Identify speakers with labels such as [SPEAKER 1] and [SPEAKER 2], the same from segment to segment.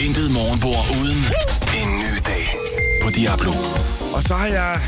[SPEAKER 1] Intet morgenbord uden en ny dag på Diablo.
[SPEAKER 2] Og så har jeg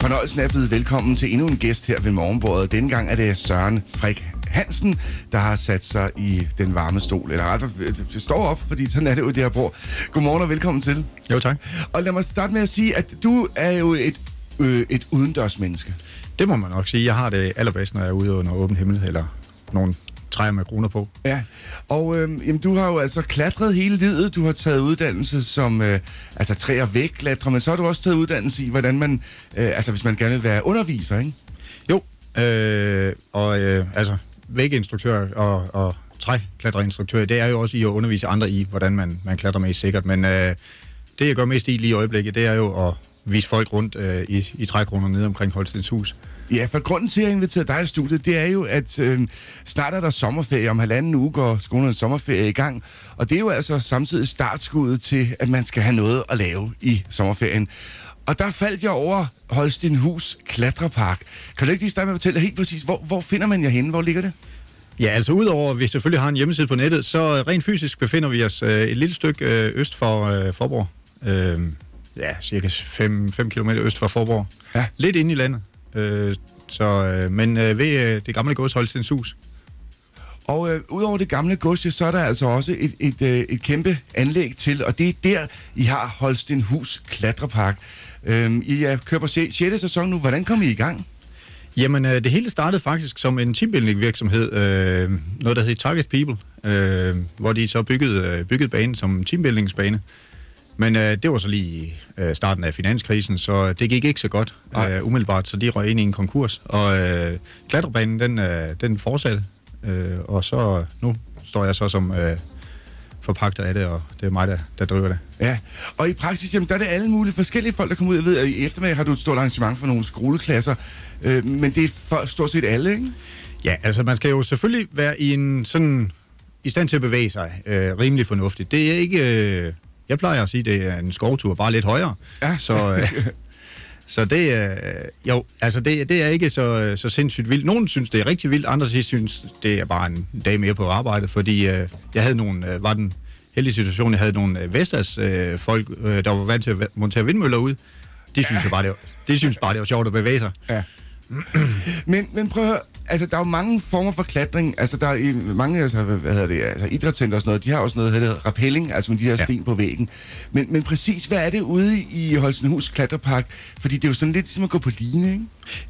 [SPEAKER 2] fornøjelsen af at byde velkommen til endnu en gæst her ved morgenbordet. Denne gang er det Søren Frik Hansen, der har sat sig i den varme stol. Eller ret, det står op, fordi sådan er det jo det her bord. Godmorgen og velkommen til.
[SPEAKER 3] Jo, tak.
[SPEAKER 2] Og lad mig starte med at sige, at du er jo et, øh, et udendørs menneske.
[SPEAKER 3] Det må man nok sige. Jeg har det allerbedst, når jeg er ude under åben himmel, eller nogle træer med kroner på.
[SPEAKER 2] Ja, og øh, jamen, du har jo altså klatret hele livet. Du har taget uddannelse som øh, altså træ- og vægklatrer, men så har du også taget uddannelse i, hvordan man, øh, altså hvis man gerne vil være underviser, ikke?
[SPEAKER 3] Jo, øh, og øh, altså væginstruktør og, og træklatreinstruktør, det er jo også i at undervise andre i, hvordan man, man klatrer mest sikkert. Men øh, det, jeg gør mest i lige i øjeblikket, det er jo at vise folk rundt øh, i, i trækroner nede omkring Holstens Hus.
[SPEAKER 2] Ja, for grunden til, at jeg inviterede dig i studiet, det er jo, at øh, snart er der sommerferie. Om halvanden uge går skolernes sommerferie i gang. Og det er jo altså samtidig startskuddet til, at man skal have noget at lave i sommerferien. Og der faldt jeg over Holsten Hus Klatrepark. Kan du ikke lige starte med at fortælle helt præcis, hvor, hvor finder man jer henne? Hvor ligger det?
[SPEAKER 3] Ja, altså udover at vi selvfølgelig har en hjemmeside på nettet, så rent fysisk befinder vi os øh, et lille stykke øh, øst for øh, Forborg. Øh, ja, cirka 5 km øst for Forborg.
[SPEAKER 2] Ja.
[SPEAKER 3] Lidt inde i landet. Øh, så, øh, men øh, ved øh, det gamle gods Holstens Hus.
[SPEAKER 2] Og øh, udover det gamle gods, så er der altså også et, et, øh, et kæmpe anlæg til, og det er der, I har Holsten Hus Klatrepark. Øh, I er kører på 6. sæson nu. Hvordan kom I i gang?
[SPEAKER 3] Jamen, øh, det hele startede faktisk som en teambuilding virksomhed, øh, noget der hed Target People, øh, hvor de så byggede, øh, byggede banen som teambuildingsbane. Men øh, det var så lige øh, starten af finanskrisen, så det gik ikke så godt øh, umiddelbart, så de røg ind i en konkurs. Og øh, klatrebanen, den, øh, den fortsatte, øh, og så nu står jeg så som øh, forpagter af det, og det er mig, der, der driver det.
[SPEAKER 2] Ja, og i praksis, jamen, der er det alle mulige forskellige folk, der kommer ud. Jeg ved, at i eftermiddag har du et stort arrangement for nogle skoleklasser, øh, men det er for stort set alle, ikke?
[SPEAKER 3] Ja, altså man skal jo selvfølgelig være i en sådan i stand til at bevæge sig øh, rimelig fornuftigt. Det er ikke... Øh, jeg plejer at sige, det er en skovtur, bare lidt højere.
[SPEAKER 2] Ja.
[SPEAKER 3] Så, øh, så det er... Jo, altså det, det er ikke så, så sindssygt vildt. Nogle synes, det er rigtig vildt, andre synes, det er bare en dag mere på arbejde, fordi øh, jeg havde nogle... Øh, var den heldige situation, jeg havde nogle øh, Vestas øh, folk, øh, der var vant til at montere vindmøller ud. De synes, ja. bare, det var, de synes bare, det var sjovt at bevæge sig.
[SPEAKER 2] Ja. men, men prøv at høre, altså der er jo mange former for klatring. Altså der er i mange altså, hvad hedder det, altså idrætscenter og sådan noget, de har også noget, der hedder rappelling, altså med de her ja. sten på væggen. Men, men præcis, hvad er det ude i Holstenhus Klatrepark? Fordi det er jo sådan lidt ligesom at gå på line, ikke?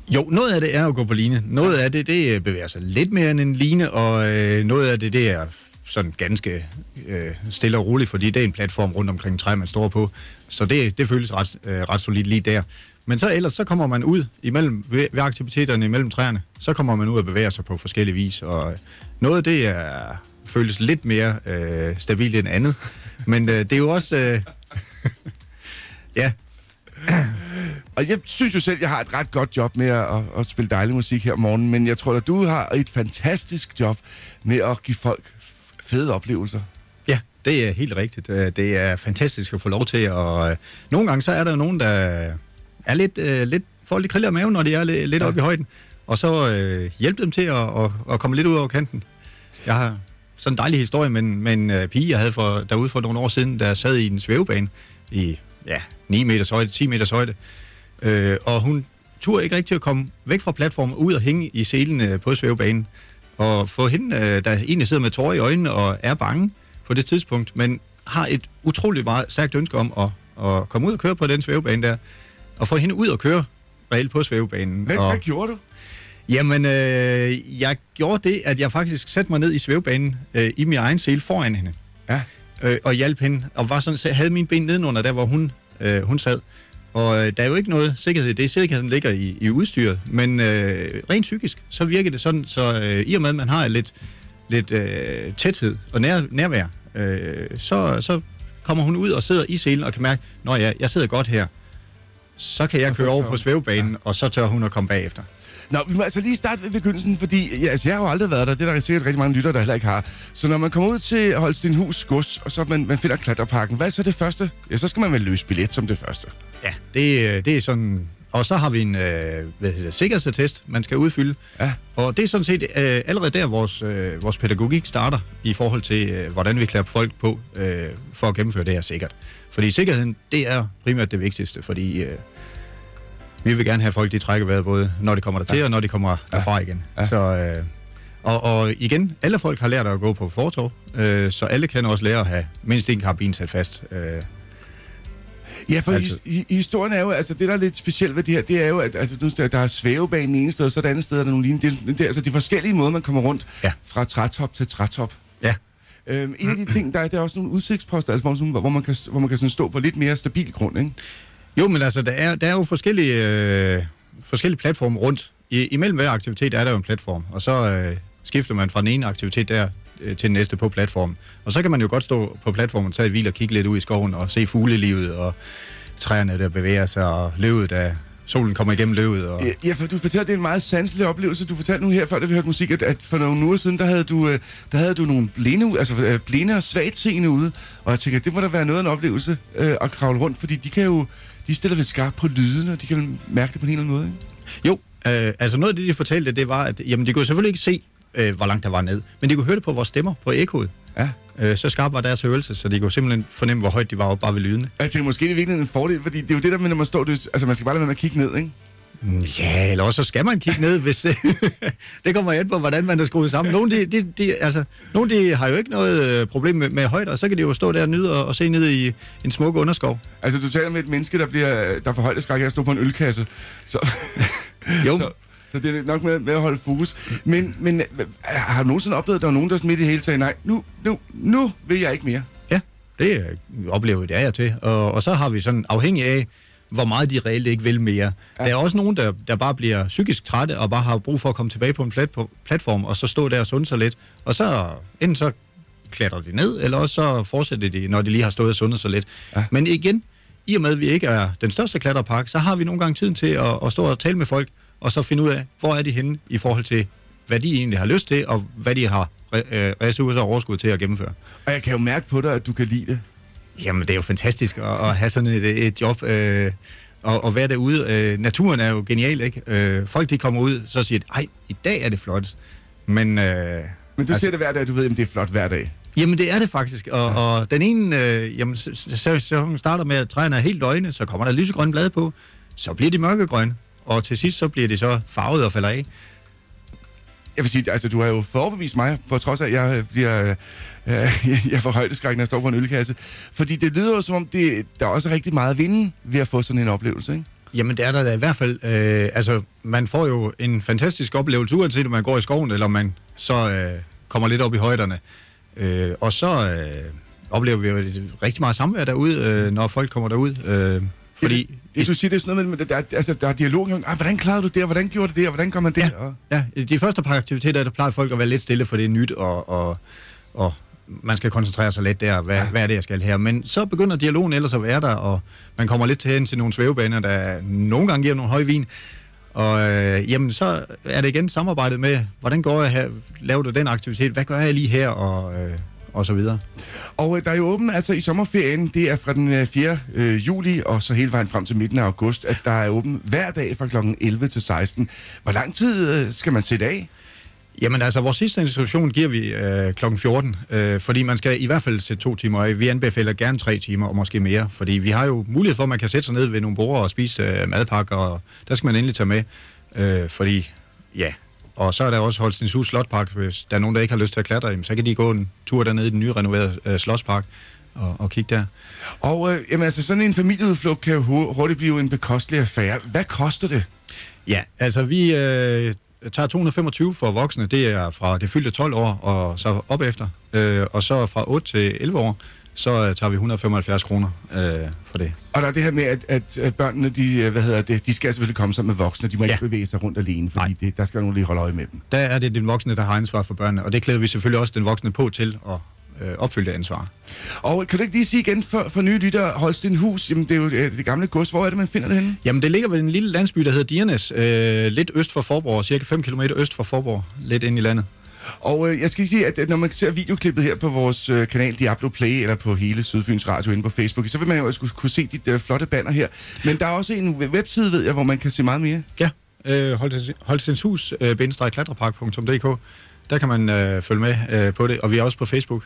[SPEAKER 3] Jo, noget af det er at gå på line. Noget af det, det bevæger sig lidt mere end en line, og øh, noget af det, det er sådan ganske øh, stille og roligt, fordi det er en platform rundt omkring træ, man står på. Så det, det føles ret, øh, ret solidt lige der. Men så ellers, så kommer man ud imellem, ved, ved aktiviteterne imellem træerne, så kommer man ud og bevæger sig på forskellige vis, og noget af det er, føles lidt mere øh, stabilt end andet. Men øh, det er jo også... Øh, ja.
[SPEAKER 2] Og jeg synes jo selv, jeg har et ret godt job med at, at spille dejlig musik her om morgenen, men jeg tror, at du har et fantastisk job med at give folk fede oplevelser.
[SPEAKER 3] Ja, det er helt rigtigt. Det er fantastisk at få lov til, og nogle gange så er der nogen, der er lidt, øh, lidt, får lidt kriller i maven, når de er lidt, lidt ja. oppe i højden. Og så øh, hjælpe dem til at, at, at komme lidt ud over kanten. Jeg har sådan en dejlig historie med, med en uh, pige, jeg havde for, derude for nogle år siden, der sad i en svævebane i ja, 9 meters højde, 10 meters højde. Øh, og hun turde ikke rigtig at komme væk fra platformen, ud og hænge i selen uh, på svævebanen. Og få hende, uh, der egentlig sidder med tårer i øjnene og er bange på det tidspunkt, men har et utroligt meget stærkt ønske om at, at komme ud og køre på den svævebane der og få hende ud og køre reelt på svævebanen.
[SPEAKER 2] Hvad,
[SPEAKER 3] og,
[SPEAKER 2] hvad gjorde du?
[SPEAKER 3] Jamen, øh, jeg gjorde det, at jeg faktisk satte mig ned i svævebanen øh, i min egen sele foran hende.
[SPEAKER 2] Ja.
[SPEAKER 3] Øh, og hjalp hende, og var sådan, så havde mine ben nedenunder der, hvor hun, øh, hun sad. Og øh, der er jo ikke noget sikkerhed i det. Sikkerheden ligger i, i udstyret. Men øh, rent psykisk, så virker det sådan, så øh, i og med, at man har lidt, lidt øh, tæthed og nær, nærvær, øh, så, så kommer hun ud og sidder i selen og kan mærke, at ja, jeg sidder godt her så kan jeg køre over på svævebanen, ja. og så tør hun at komme bagefter.
[SPEAKER 2] Nå, vi må altså lige starte ved begyndelsen, fordi ja, altså, jeg har jo aldrig været der. Det er der sikkert rigtig mange lytter, der heller ikke har. Så når man kommer ud til Holstenhus gods, og så man, man finder klatreparken, hvad er så det første? Ja, så skal man vel løse billet som det første.
[SPEAKER 3] Ja, det, det er sådan og så har vi en øh, hvad hedder det, sikkerhedsattest, man skal udfylde.
[SPEAKER 2] Ja.
[SPEAKER 3] Og det er sådan set øh, allerede der, vores, øh, vores pædagogik starter i forhold til, øh, hvordan vi klæder folk på øh, for at gennemføre det her sikkert. Fordi sikkerheden, det er primært det vigtigste, fordi øh, vi vil gerne have folk, de trækker vejret både, når de kommer der til, ja. og når de kommer derfra igen.
[SPEAKER 2] Ja.
[SPEAKER 3] Så, øh, og, og igen, alle folk har lært at gå på fortov, øh, så alle kan også lære at have mindst en karabin sat fast. Øh,
[SPEAKER 2] Ja, for
[SPEAKER 3] Altid.
[SPEAKER 2] his, hi- historien er jo, altså det der er lidt specielt ved det her, det er jo, at altså, nu, der, der er svævebane ene sted, og så det andet sted er der nogle lignende. Det, det, altså de forskellige måder, man kommer rundt
[SPEAKER 3] Ja.
[SPEAKER 2] fra trætop til trætop.
[SPEAKER 3] ja,
[SPEAKER 2] Øhm, en af de ting, der er, der er også nogle udsigtsposter, altså, hvor, hvor man kan, hvor man kan sådan stå på lidt mere stabil grund, ikke?
[SPEAKER 3] Jo, men altså, der er, der er jo forskellige, øh, forskellige platforme rundt. I, imellem hver aktivitet er der jo en platform, og så øh, skifter man fra den ene aktivitet der til den næste på platformen. Og så kan man jo godt stå på platformen, tage et hvil og kigge lidt ud i skoven og se fuglelivet og træerne, der bevæger sig, og løvet, der solen kommer igennem løvet. Og...
[SPEAKER 2] Ja, for du fortalte, det er en meget sanselig oplevelse. Du fortalte nu her, før da vi hørte musik, at, at for nogle uger siden, der havde du, øh, der havde du nogle blinde, altså øh, blinde og svagt seende ude. Og jeg tænker, det må da være noget af en oplevelse øh, at kravle rundt, fordi de kan jo, de stiller lidt skarpt på lyden, og de kan mærke det på en helt anden måde, ikke?
[SPEAKER 3] Jo, øh, altså noget af det, de fortalte, det var, at jamen, de kunne selvfølgelig ikke se, øh, hvor langt der var ned, men de kunne høre det på vores stemmer, på ekkoet.
[SPEAKER 2] Ja.
[SPEAKER 3] Øh, så skarp var deres hørelse, så de kunne simpelthen fornemme, hvor højt de var oppe bare ved lydene.
[SPEAKER 2] Og jeg tænker, måske er det virkelig en fordel, fordi det er jo det der med, når man står, det, altså man skal bare lade være med at kigge ned, ikke?
[SPEAKER 3] Ja, eller også så skal man kigge ned, hvis... det kommer an på, hvordan man er skruet sammen. Nogle, de, de, de, altså, nogle de har jo ikke noget øh, problem med, med højder, og så kan de jo stå der og nyde og, og se ned i en smuk underskov.
[SPEAKER 2] Altså, du taler med et menneske, der bliver der får højdeskræk af at stå på en ølkasse. Så,
[SPEAKER 3] Jo,
[SPEAKER 2] så, så det er nok med, med at holde fokus. Men, men øh, har du nogensinde oplevet, at der var nogen, der midt i hele sagde, nej, nu, nu, nu vil jeg ikke mere?
[SPEAKER 3] ja, det øh, oplever det er jeg til. Og, og så har vi sådan, afhængig af, hvor meget de reelt ikke vil mere. Ja. Der er også nogen, der, der bare bliver psykisk trætte, og bare har brug for at komme tilbage på en plat, på platform, og så stå der og sunde sig lidt. Og så enten så klatrer de ned, eller også så fortsætter de, når de lige har stået og sundet sig lidt.
[SPEAKER 2] Ja.
[SPEAKER 3] Men igen, i og med, at vi ikke er den største klatrepark, så har vi nogle gange tiden til at, at stå og tale med folk, og så finde ud af, hvor er de henne i forhold til, hvad de egentlig har lyst til, og hvad de har øh, ressourcer og overskud til at gennemføre.
[SPEAKER 2] Og jeg kan jo mærke på dig, at du kan lide det.
[SPEAKER 3] Jamen, det er jo fantastisk at, at have sådan et, et job, øh, og, og være derude. Øh, naturen er jo genial, ikke? Øh, folk, de kommer ud, så siger de, ej, i dag er det flot. Men, øh,
[SPEAKER 2] Men du altså, ser det hver dag, du ved, at det er flot hver dag.
[SPEAKER 3] jamen, det er det faktisk. Og, ja. og den ene, øh, jamen, så, så, så, starter med, at træerne er helt døgne, så kommer der lysegrønne blade på, så bliver de mørkegrønne, og til sidst så bliver de så farvet og falder af.
[SPEAKER 2] Jeg vil sige, altså du har jo forbevist mig, på trods af, at jeg øh, bliver... Øh, jeg får højdeskræk, når jeg står på en ølkasse. Fordi det lyder jo som om, det, der er også rigtig meget at vinde ved at få sådan en oplevelse, ikke?
[SPEAKER 3] Jamen, det er der da i hvert fald. Øh, altså, man får jo en fantastisk oplevelse, uanset om man går i skoven, eller om man så øh, kommer lidt op i højderne. Øh, og så øh, oplever vi jo rigtig meget samvær derude, øh, når folk kommer derud. Øh, fordi,
[SPEAKER 2] Det, du siger, det er sådan noget med, der, er- altså, der er dialog. Ah, hvordan klarede du det, og hvordan gjorde du det, og hvordan kom man det?
[SPEAKER 3] Ja. Ja, de første par aktiviteter, der plejer folk at være lidt stille, for det er nyt, og, og, og man skal koncentrere sig lidt der, hvad, ja. hvad er det, jeg skal her. Men så begynder dialogen ellers at være der, og man kommer lidt hen til nogle svævebaner, der nogle gange giver nogle høje vin. Og øh, jamen, så er det igen samarbejdet med, hvordan går jeg her, laver du den aktivitet, hvad gør jeg lige her, og, øh, og så videre.
[SPEAKER 2] og øh, der er jo åben altså i sommerferien, det er fra den øh, 4. Øh, juli, og så hele vejen frem til midten af august, at der er åben hver dag fra kl. 11 til 16. Hvor lang tid øh, skal man sætte af?
[SPEAKER 3] Jamen altså, vores sidste institution giver vi øh, kl. 14, øh, fordi man skal i hvert fald sætte to timer af. Vi anbefaler gerne tre timer, og måske mere, fordi vi har jo mulighed for, at man kan sætte sig ned ved nogle borde og spise øh, madpakker, og der skal man endelig tage med, øh, fordi, ja, og så er der også Holstenshus Slotpark, hvis der er nogen, der ikke har lyst til at klatre, jamen, så kan de gå en tur dernede i den nye renoverede øh, Slotspark og, og kigge der.
[SPEAKER 2] Og øh, jamen, altså, sådan en familieudflugt kan jo hu- hurtigt blive en bekostelig affære. Hvad koster det?
[SPEAKER 3] Ja, altså vi øh, tager 225 for voksne, det er fra det fyldte 12 år og så op efter. Øh, og så fra 8 til 11 år, så øh, tager vi 175 kroner øh, for det.
[SPEAKER 2] Og der er det her med, at, at, at børnene, de, øh, hvad hedder det, de skal selvfølgelig komme sammen med voksne. De må ja. Ikke bevæge sig rundt alene, fordi
[SPEAKER 3] Nej.
[SPEAKER 2] det, der skal nogen lige holde øje med dem.
[SPEAKER 3] Der er det den voksne, der har ansvar for børnene, og det klæder vi selvfølgelig også den voksne på til at øh, opfylde det ansvar.
[SPEAKER 2] Og kan du ikke lige sige igen for, for nye lytter, Holsten Hus, jamen det er jo øh, det gamle gods. Hvor er det, man finder det henne?
[SPEAKER 3] Jamen, det ligger ved en lille landsby, der hedder Diernes, øh, lidt øst for Forborg, cirka 5 km øst for Forborg, lidt ind i landet.
[SPEAKER 2] Og øh, jeg skal sige, at når man ser videoklippet her på vores øh, kanal Diablo Play, eller på hele Sydfyns Radio inde på Facebook, så vil man jo også kunne, kunne se dit øh, flotte banner her. Men der er også en webside, ved jeg, hvor man kan se meget mere.
[SPEAKER 3] Ja, øh, Holstenshus, øh, klatrepark.dk. Der kan man øh, følge med øh, på det, og vi er også på Facebook,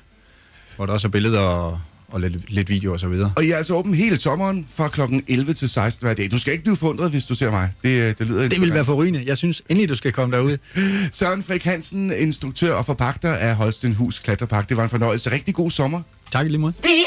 [SPEAKER 3] hvor der også er billeder og, og lidt, lidt video og så videre.
[SPEAKER 2] Og jeg er altså åben hele sommeren fra kl. 11 til 16 hver dag. Du skal ikke blive forundret, hvis du ser mig. Det, øh, det lyder
[SPEAKER 3] Det vil være forrygende. Jeg synes endelig, du skal komme derud.
[SPEAKER 2] Søren Frik Hansen, instruktør og forpagter af Holsten Hus Klatrepark. Det var en fornøjelse. Rigtig god sommer.
[SPEAKER 3] Tak i lige måde.
[SPEAKER 4] De